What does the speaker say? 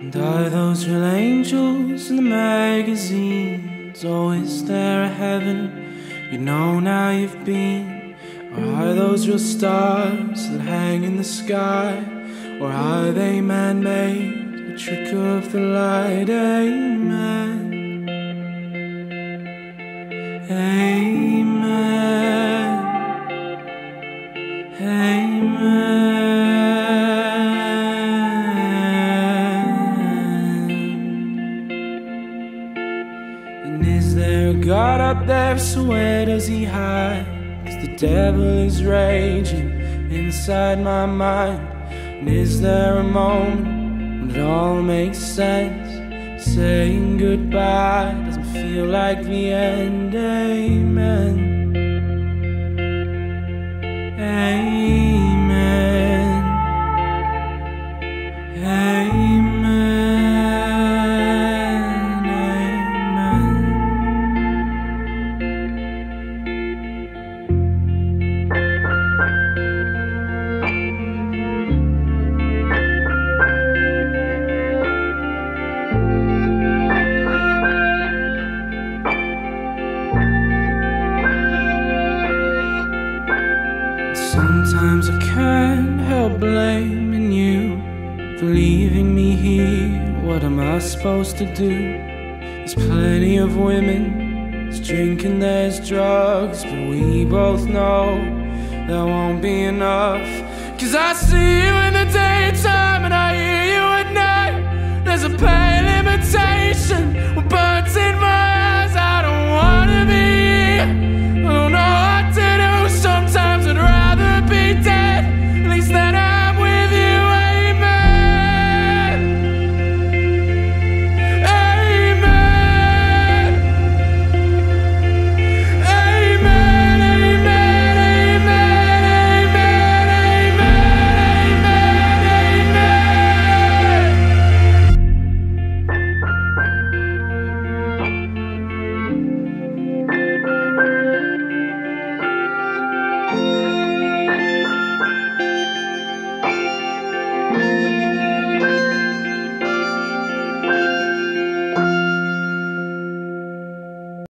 And are those real angels in the magazines? always there a heaven you know now you've been? Or are those real stars that hang in the sky? Or are they man made? A trick of the light? Amen. Amen. Amen. And is there a God up there? So where does he hide? Cause the devil is raging inside my mind. And is there a moment when it all makes sense? Saying goodbye doesn't feel like the end. Amen. Sometimes I can't help blaming you for leaving me here. What am I supposed to do? There's plenty of women, there's drinking, there's drugs, but we both know that won't be enough. Cause I see you in the daytime